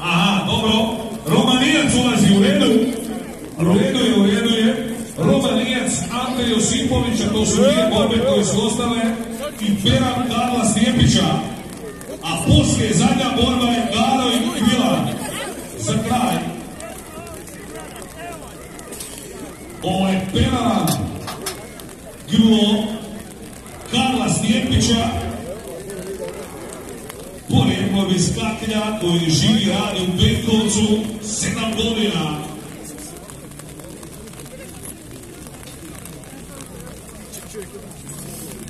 Aha, dobro. Romanijac ulazi u redu. U redu je, u redu je. Romanijac Ante Josipovića, to su dvije borbe koje su ostale. I Peran Karla Stjepića. A poslije zadnja borba je Garo i Kvila. Za kraj. Ovo je Peran Grlo Karla Stjepića Porijeklom iz Katlja koji živi i radi u Petkovcu sedam godina.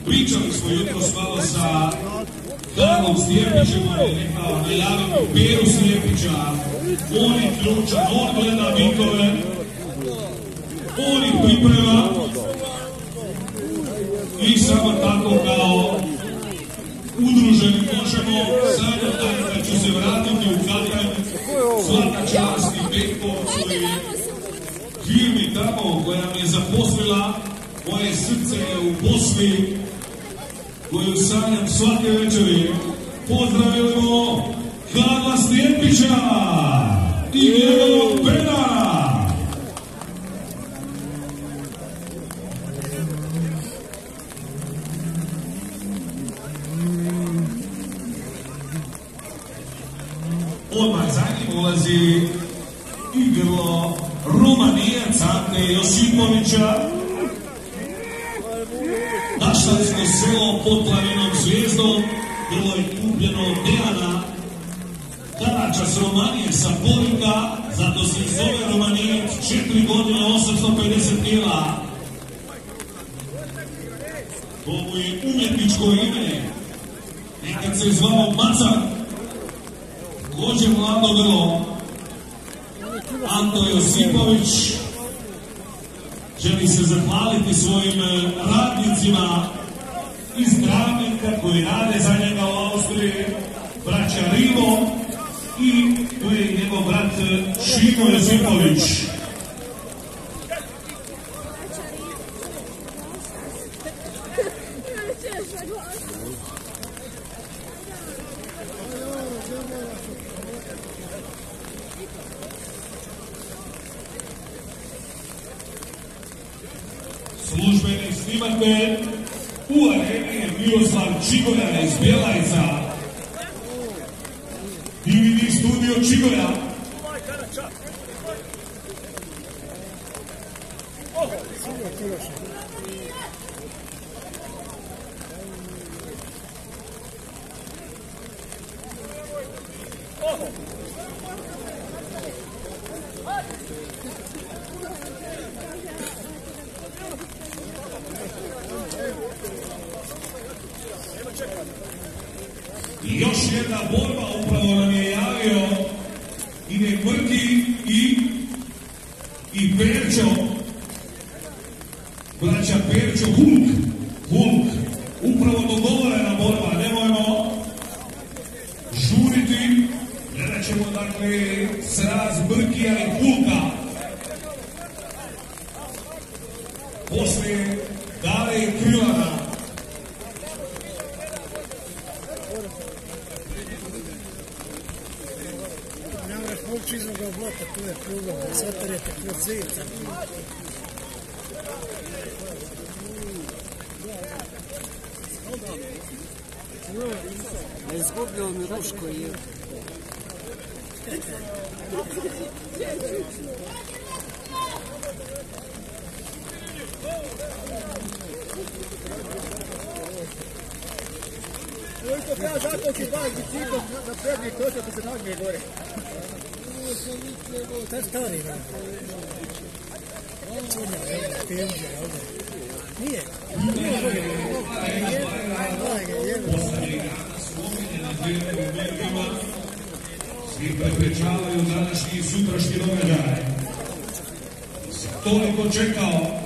Pričali smo jutro malo sa Karlom Stjepićem, on je rekao najaviti Peru Stjepića, on je ključan, on gleda vikove, on ih priprema. I samo tako kao udruženi možemo sada da ću se vratiti u Katar, svaka čast i Petkovcu i firmi tamo koja mi je zaposlila, moje srce je u Bosni, koju sanjam svake večeri. Pozdravimo Karla Stjepića i njegovog Pena! Odmah za njim ulazi i grlo Romanijac Ante Josipovića. Smo selo pod plavinom zvijezdom, bilo je kupljeno od Dejana, Karača s Romanije sa Porika, zato se zove Romanijac, četiri godine, 850 kila. Mu je umjetničko ime, nekad se zvao Macar, Kođe mlado grlo, Anto Josipović, želi se zahvaliti svojim e, radnicima iz Travnika koji rade za njega u Austriji, braća Rivo i tu je njegov brat e, Šimo Josipović. Službeni snimatelj u areni je Miroslav Čigoja iz Bjelajca. DVD studio Čigoja. I još jedna borba upravo nam je javio ide Mrki i i Perčo Koliko treba zakoći bak bicikl na prednji kosa da se nagne gore. To je stari, pijemđe, ovdje. Nije. Nije. Nije. Svi preprečavaju današnji i sutrašnji događaj. Toliko čekao.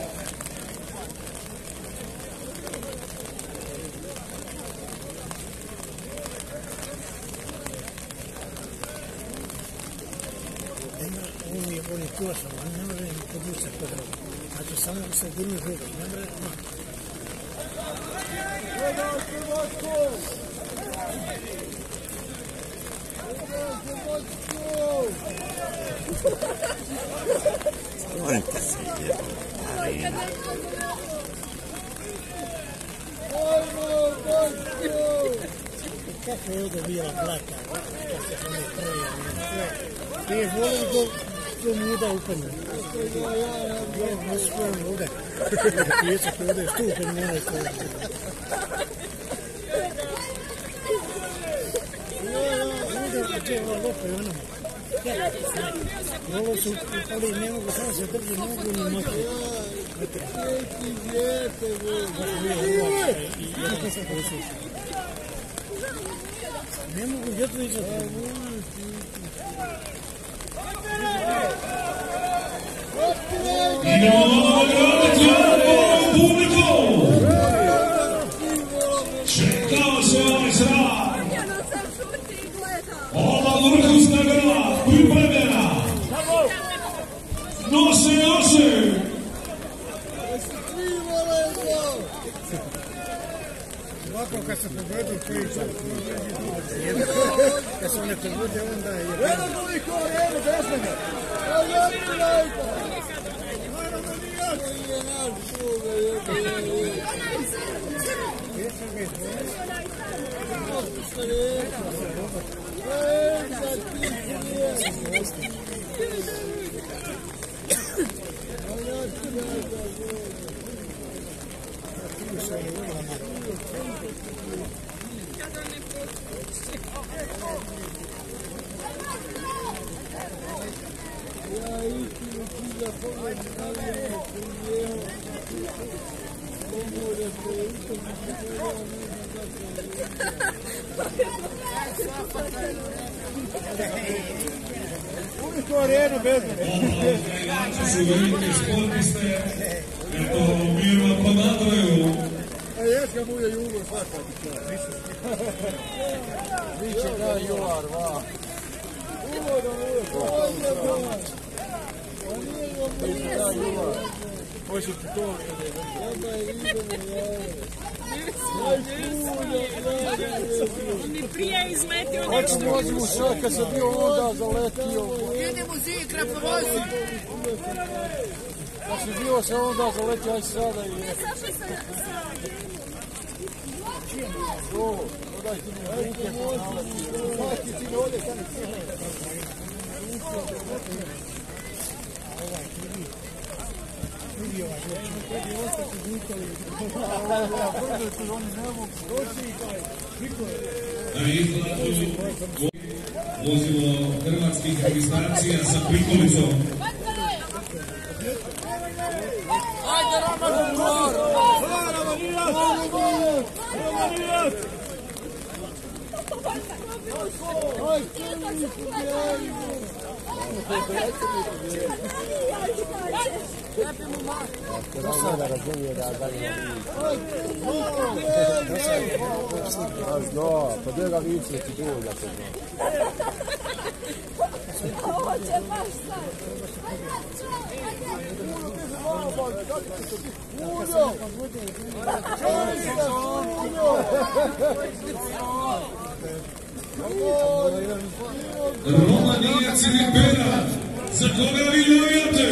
feo de Villa Blanca. They have wanted to go from Wood Open. Yeah, that's No lo supe, no me gustaba sentar de nuevo mi madre. 27, güey. Memnun uyut uyut. Ne oluyor? Se koji će kad se ne pogode onda je Igrači su veliki E aí, filho, filha, foi o erro, foi erro. Como olha pra ele, que eu não sei Coreano mesmo. Grazie, On mi prije izletio Hoće mi ozim u šak, kad sam bio onda zaletio. Idemo zi, krapovozi. Kad sam bio se onda zaletio, aj sada i je. To, dodaj ti mi ruke, Svaki ti ovdje tamo vidi ovaj zločin. Kad je ostati znikali. Oni ne mogu. Doći i kaj. Na izgladu vozilo hrvatskih registracija sa prikolicom. Ajde, Rama, Gumar! Zna, pa România ține bera! Să koga vi navijate!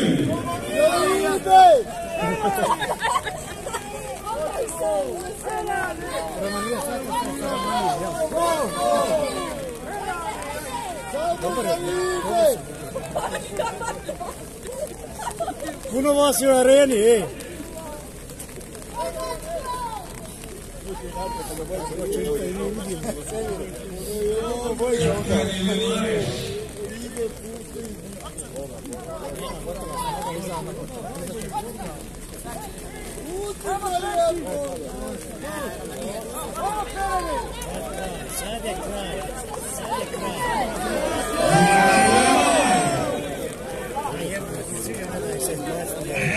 Puno vas u areni, ej!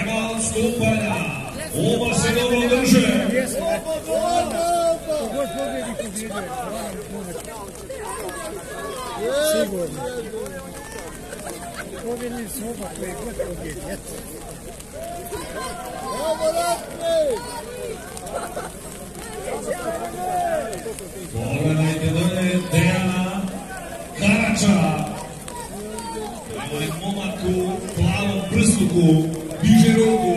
Vamos, companhia! Opa, senhor Landuja! Sigurno. Ovi nisu oba koji god pobjedjeti. Bravo, Ratni! Pogledajte dolje Dejana Karača. Evo je momak u plavom prsluku, diže ruku,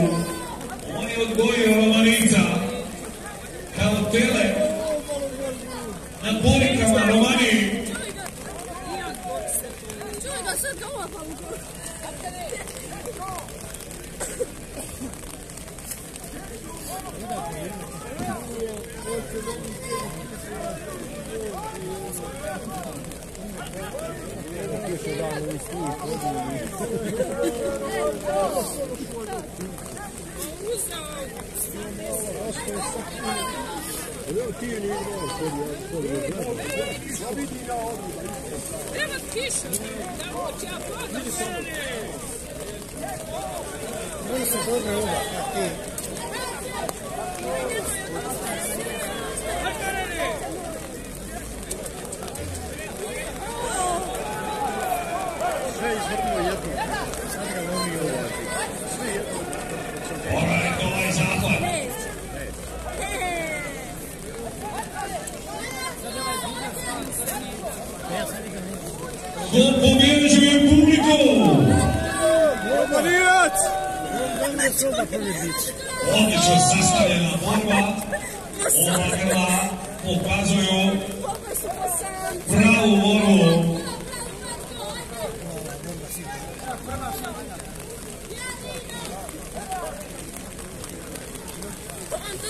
Treba kiša, da hoće, a proda Oni se dobro ovo, a ti. Sve izvrnuo jedno. Sad ga lomi ovo. Sve jedno. Pogledajte ovaj zahvat. Ko Companheiros e público! Companheiros! Onde se sasta de la bomba, o bagla, o bravo, boro,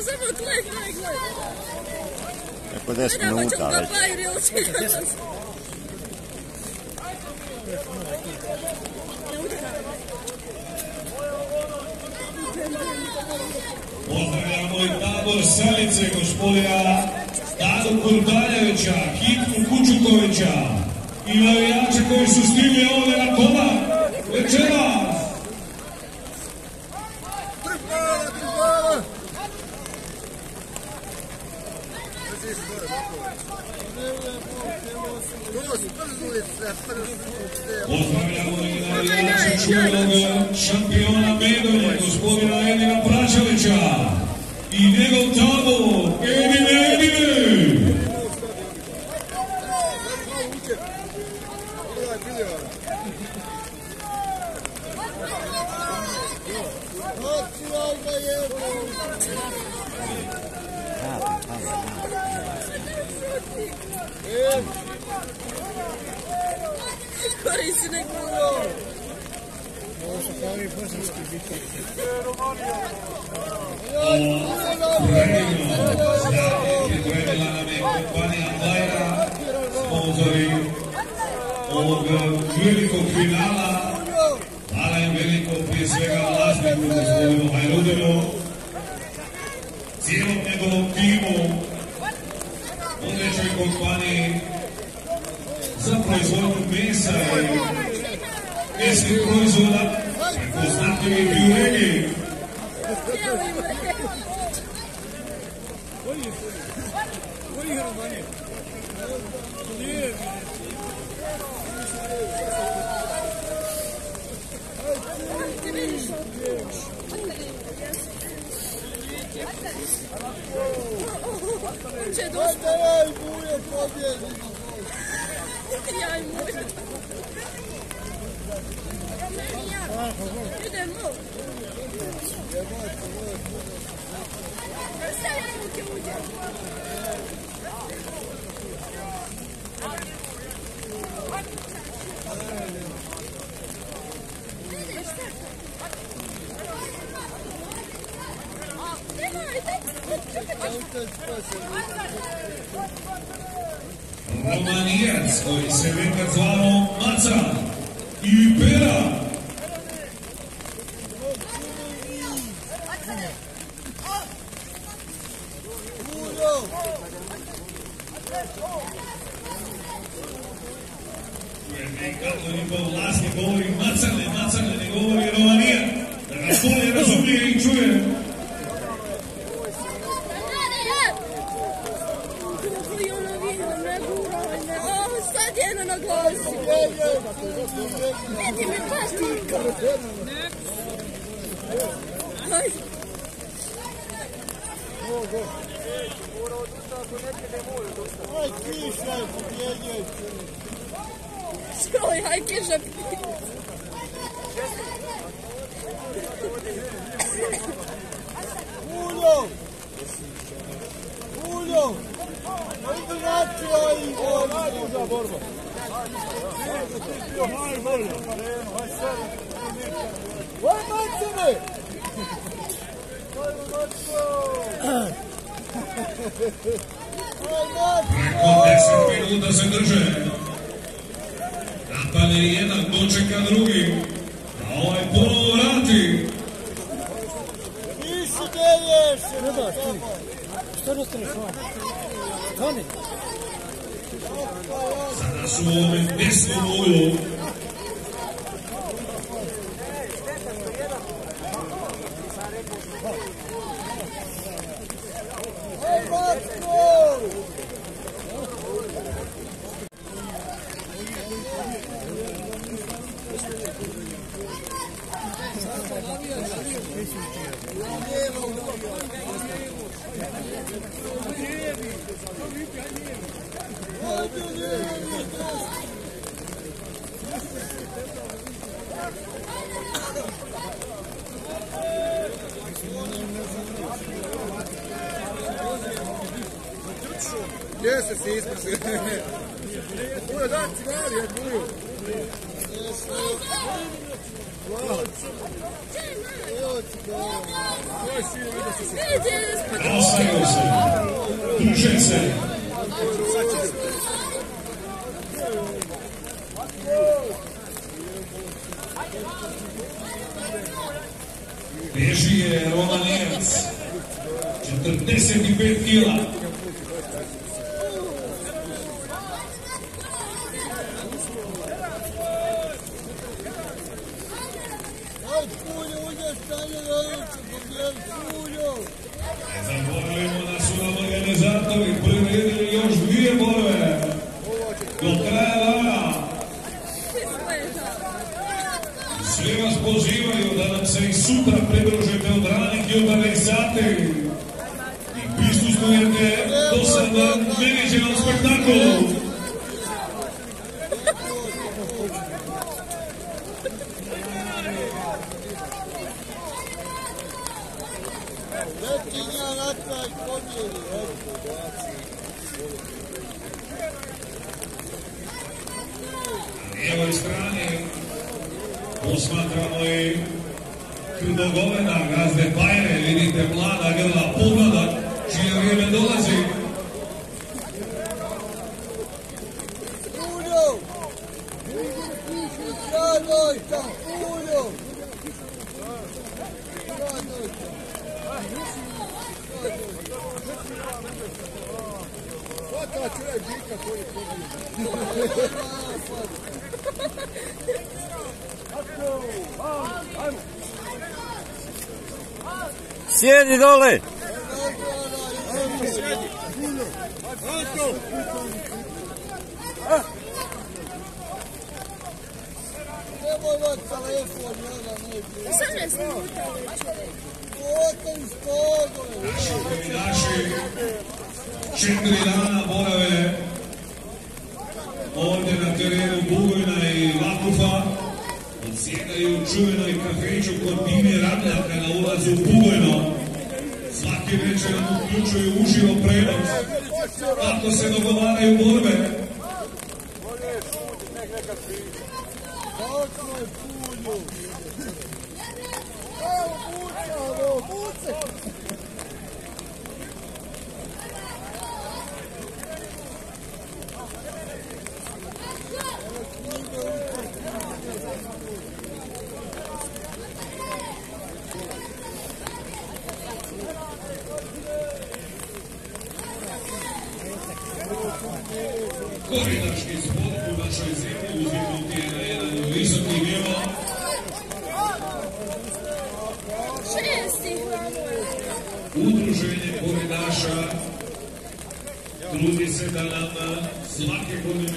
samo gledaj, gledaj, gledaj. Eko 10 Gledaj, pa minuta već. Pozdravljamo i tabor Selice, gospodina Dadu Kurtaljevića, Hitku Kučukovića i navijače koji su stigli ovdje na komak večeras. Romaniec koji se vekat zvano Maca i Pera. Najduža borba. Oj, Macene! Oj, Macene! Preko 10 minuta se drže. Napade jedan, dočeka drugi. A ovaj ponovo vrati. Ti si deješ! Treba ti. Što ne staneš van? Stani. Sarasua, Vesco Molo, Ostaju se. Drže se. Bježi je Roman Jerac. 45 kila. Oj, Julio, uđeš stanje na ruku, pogledaj, Julio! Ne zaboravimo da su nam organizatori priredili još dvije borbe. Do kraja dana. Svi vas pozivaju da nam se i sutra pridružite od ranih jutarnjih sati i prisustvujete dosadnom neviđenom spektaklu. Letinja natrag pobjedi, eto. Na lijevoj strani posmatramo i Krdogovena, gazde Bajre, vidite mlada grla pomladak, čije vrijeme dolazi. Julio! Radojka, Julio! Radojka. Svaka čuje dika koji pobije. Sjedi dole! Naši navijači četiri dana borave ovdje na terenu Bugojna i Vakufa Sjedaju u čuvenoj kafeću kod Mine Ramljaka na ulazu u Bugojno. Svaki večer nam uključuju uživo prenos. Kako se dogovaraju borbe. Bolje šuti, nek nekad ます。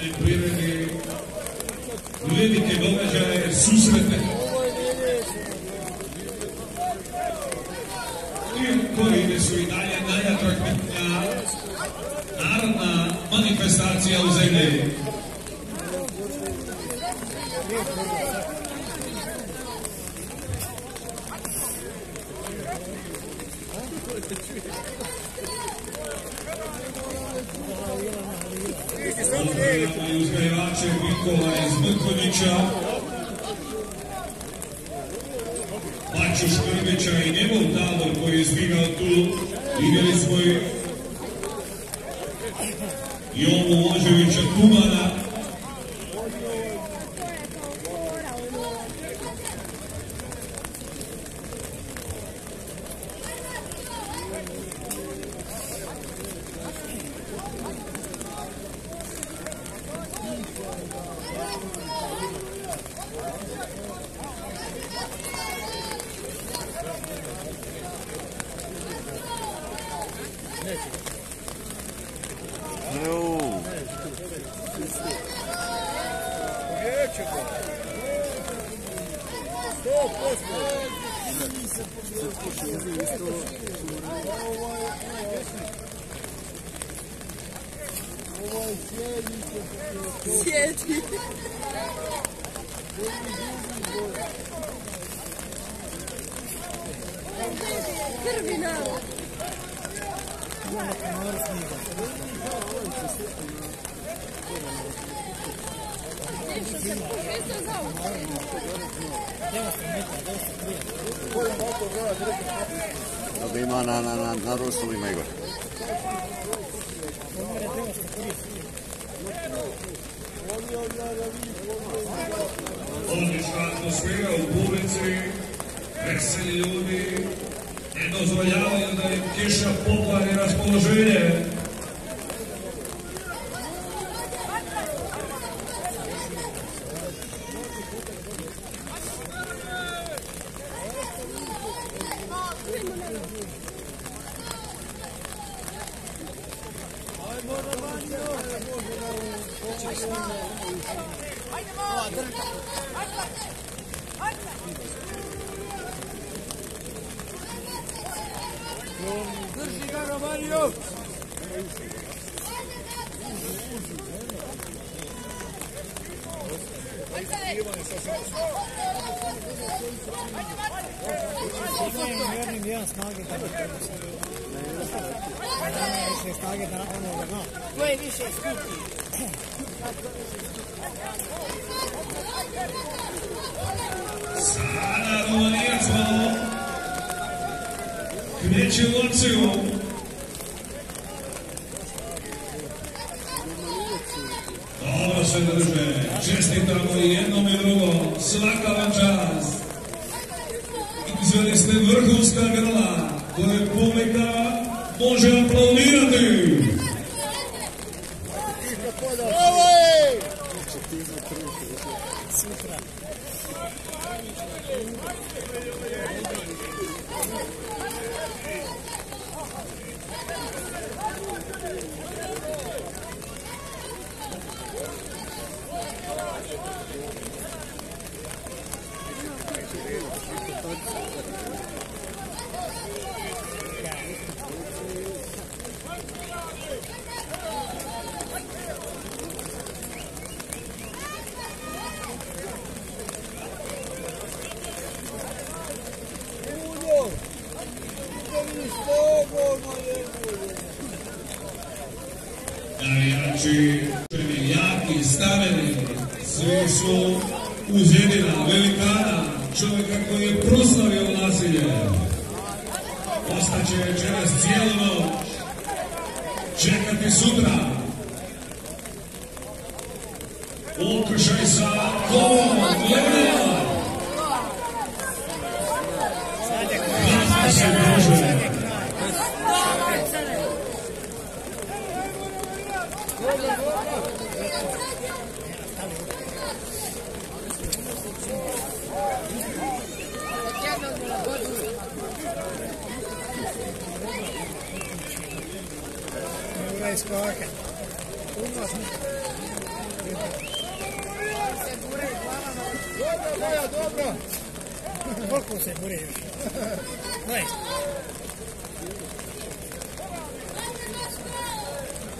Scusi. trabalhador, Bruno. Vou com você, por aí. Vai.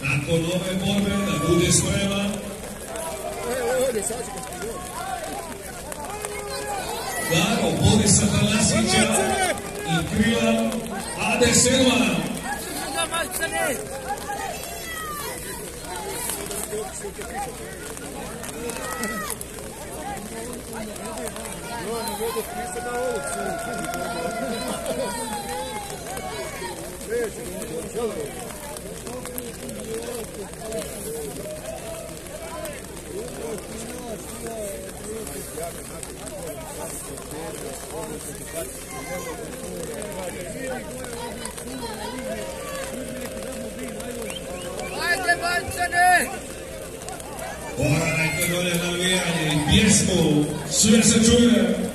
Nakon ove borbe da bude spreman. Daro Borisa Tanasića i krila Ade Selvana. Thank you. Hvala je to dole 十月是九月。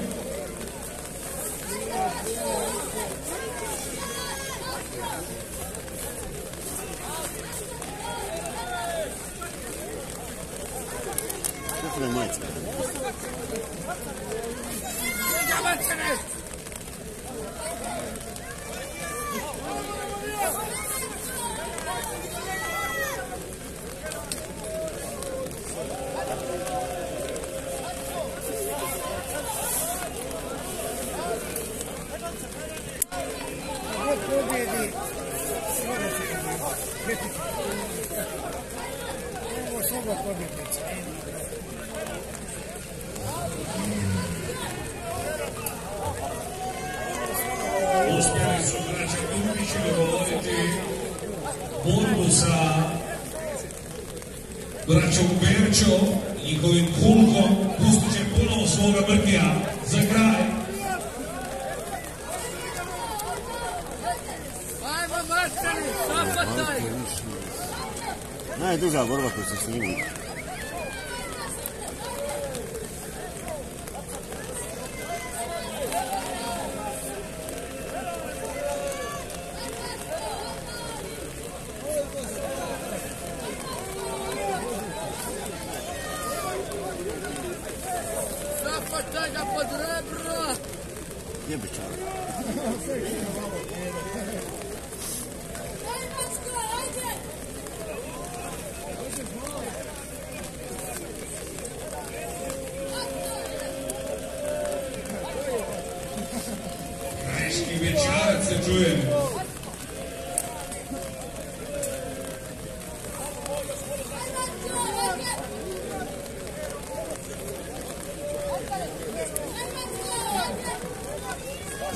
Riječki večarac se čujem.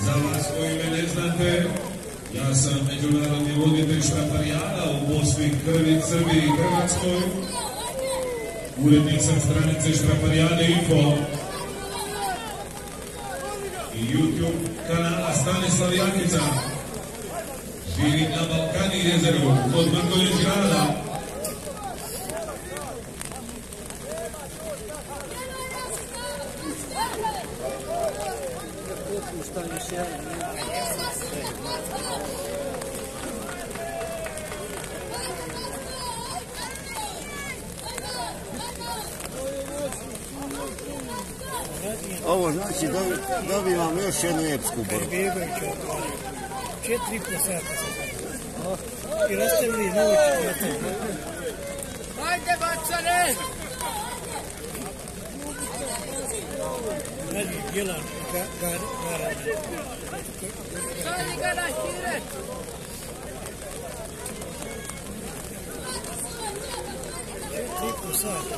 Za vas koji me ne znate, ja sam međunarodni voditelj štaparijana u Bosni, Krvi, Srbiji i Hrvatskoj. Urednik sam stranice Štraparijane Info. 4%. Pilaste mi noć. Hajde bacane! Hajde, djelan, garana. Hajde ga na hire! Četiri posada.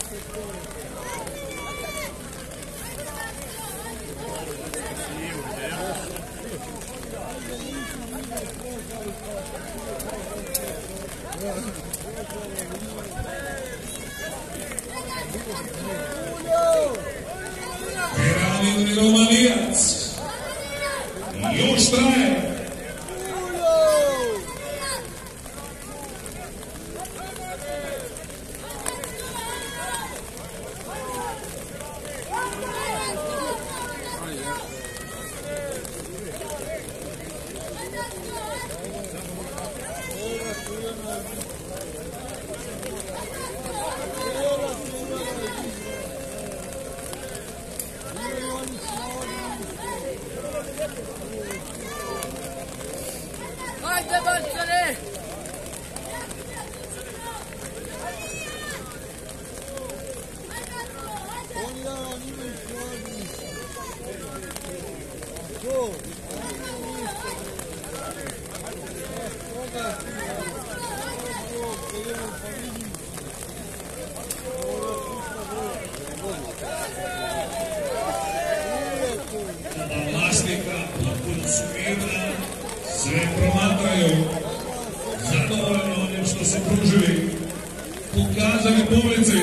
すごい。Sve promatraju, zadovoljno onim što su pružili, pokazali publici.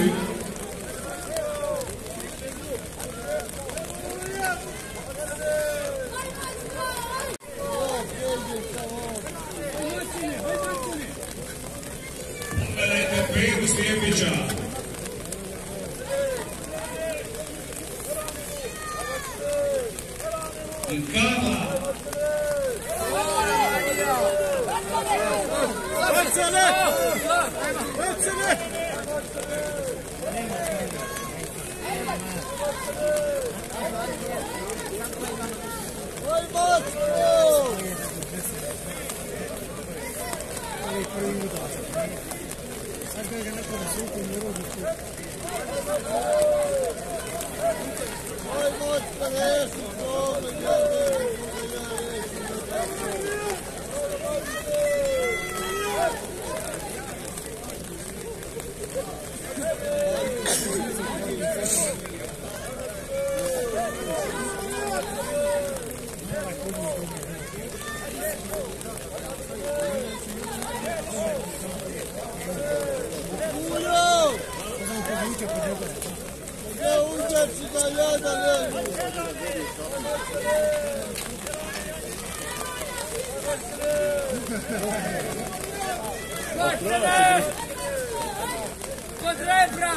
Potreba!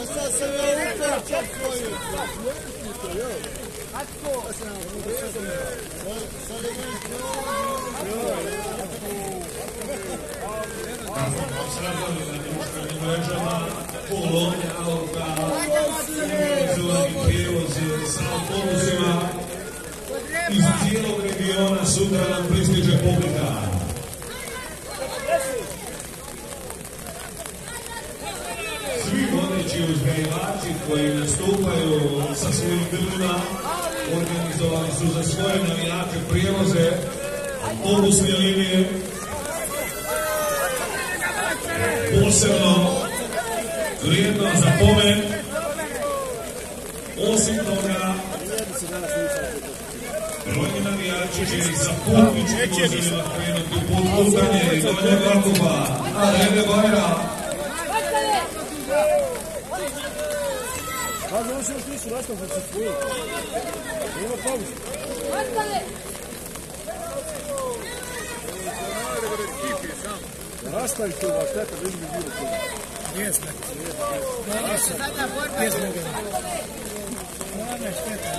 Essa senhora não pode apoio autobusima iz cijelog regiona sutra nam pristiže publika. Svi vodeći uzgajivači koji nastupaju sa svojim grlima organizovali su za svoje navijače prijevoze, autobusne linije, posebno vrijedno za pomen. Osim toga, brojni navijači će i sa putničkim vozilima krenuti u putputanje i Donja Vakova, a Rene Bajra. Hajde, ovo ćemo stići nastavno sa svojim. Ima pauzu. Rastavite ova šteta, da izbi bilo tu. Jesme. Jesme ga. Ona šteta.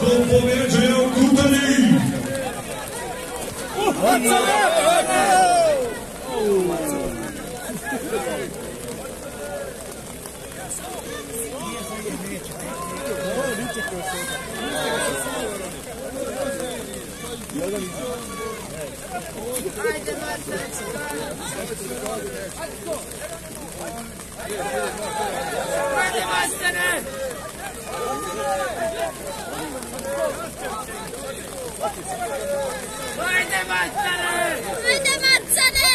Kompowiedzą kubeli! What's up? What's up? Haydi Mert'e çıkar. Haydi Mert'e. Haydi Mert'e. Haydi Mert'e. Haydi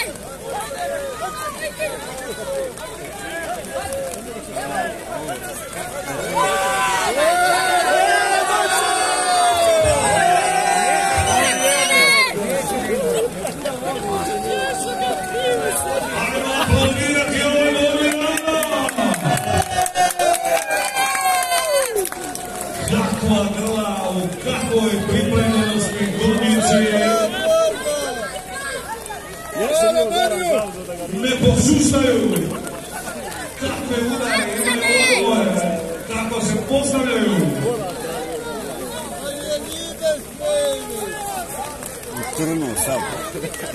Mert'e. Kakva grla, u kakvoj pripremljenosti kondicije. Ne posustaju. Kakve udare. Kako se postavljaju. U crnu sad.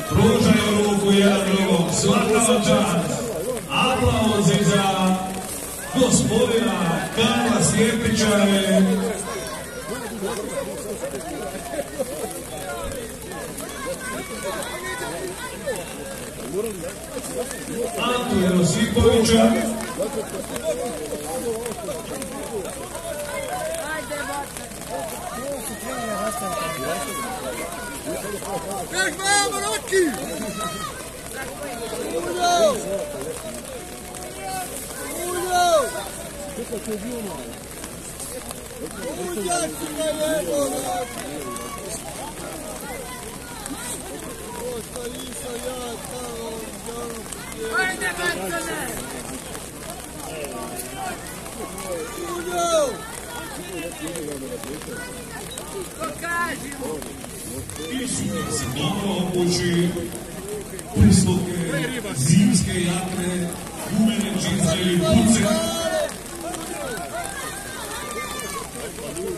Pružaju ruku jedan drugom. Svaka vam. Aplauzi za gospodina Karla Sjepića. Anto Josipovića. Nek vamo, Roki! Ujo! Ujo! Kako se bilo? Рішення сім'ї очі прислуги Зімської ятри Гуменеджі Залі Буцик Resulta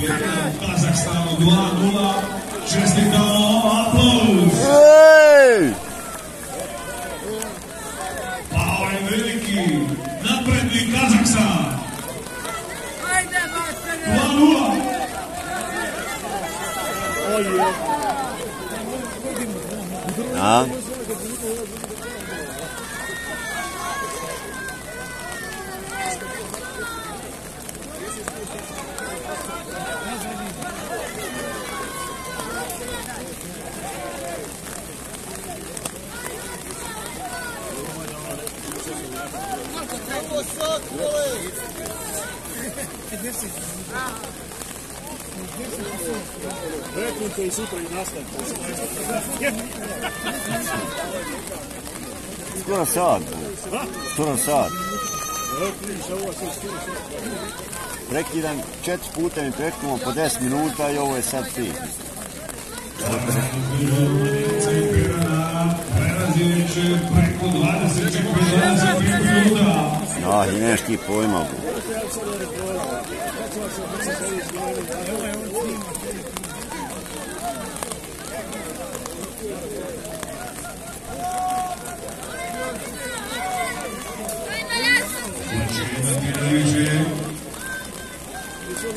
je Kazahstan 2-0, čestitam 아. What's up, boy? Prekinite i sutra i nastavite. Skoro sat. Skoro sat. Prekidam četiri puta mi prekidamo po 10 minuta i ovo je sad ti. Preko 20 25 minuta. Ah, i nemaš ti pojma.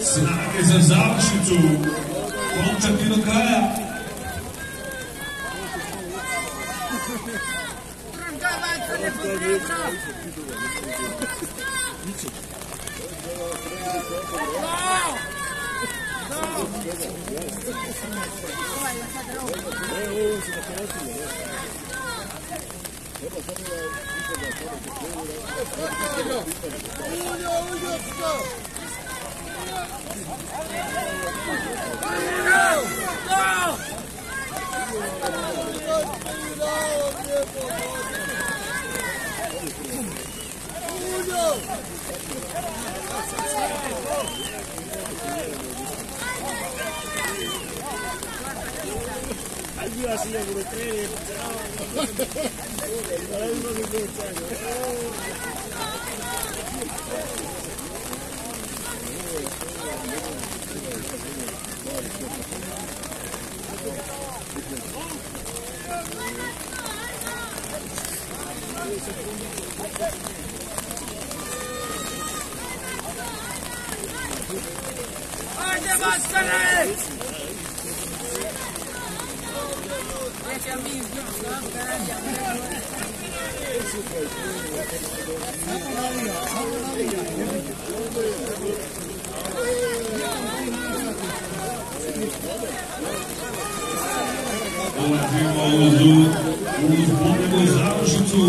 Snackes Augen zu. Kommt schon wieder klar. Давай. Go! Go! Go! Haydi başkanım! Ovo je bilo uz, uz podnegu završnicu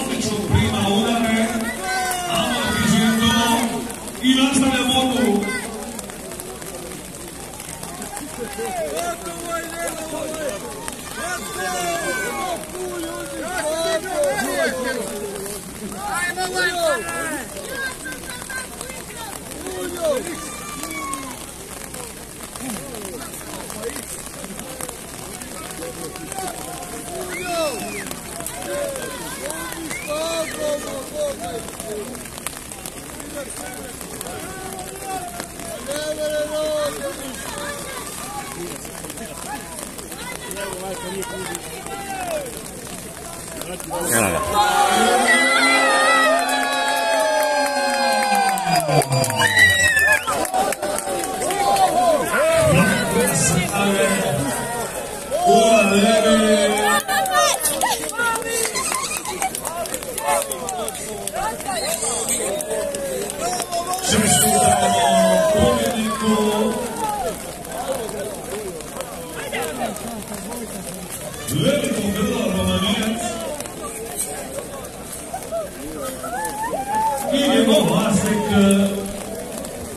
Odlično prima udare, amortizuje to i nastavlja borbu. Hajde, maskare! Evo ga. One, good.